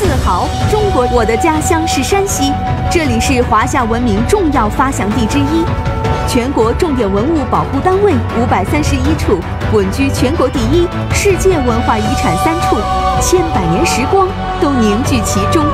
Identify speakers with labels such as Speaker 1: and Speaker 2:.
Speaker 1: 自豪中国我的家乡是山西这里是华夏文明重要发祥地之一。全国重点文物保护单位五百三十一处稳居全国第一世界文化遗产三处千百年时光都凝聚其中。